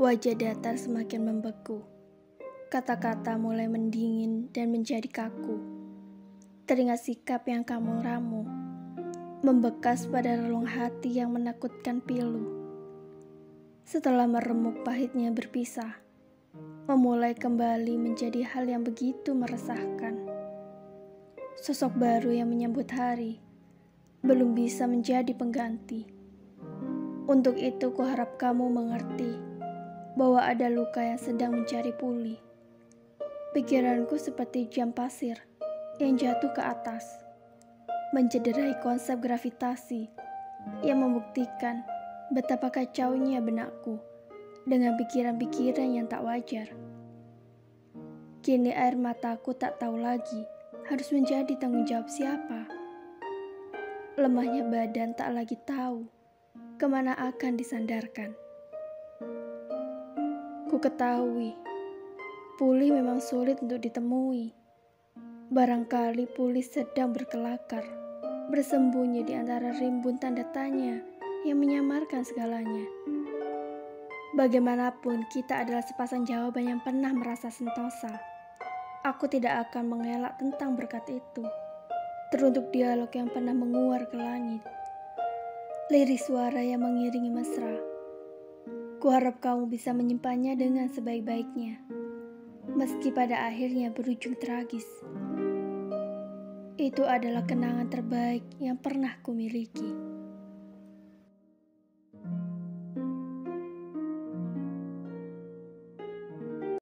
Wajah datar semakin membeku. Kata-kata mulai mendingin dan menjadi kaku. Teringat sikap yang kamu ramu. Membekas pada relung hati yang menakutkan pilu. Setelah meremuk pahitnya berpisah, memulai kembali menjadi hal yang begitu meresahkan. Sosok baru yang menyambut hari belum bisa menjadi pengganti. Untuk itu kuharap kamu mengerti bahwa ada luka yang sedang mencari pulih. Pikiranku seperti jam pasir yang jatuh ke atas, mencederai konsep gravitasi yang membuktikan betapa kacaunya benakku dengan pikiran-pikiran yang tak wajar. Kini air mataku tak tahu lagi harus menjadi tanggung jawab siapa. Lemahnya badan tak lagi tahu ke mana akan disandarkan. Ku ketahui, pulih memang sulit untuk ditemui. Barangkali pulih sedang berkelakar, bersembunyi di antara rimbun tanda tanya yang menyamarkan segalanya. Bagaimanapun, kita adalah sepasang jawaban yang pernah merasa sentosa. Aku tidak akan mengelak tentang berkat itu. Teruntuk dialog yang pernah menguar ke langit. Lirik suara yang mengiringi mesra. Kuharap kamu bisa menyimpannya dengan sebaik-baiknya. Meski pada akhirnya berujung tragis. Itu adalah kenangan terbaik yang pernah kumiliki. miliki.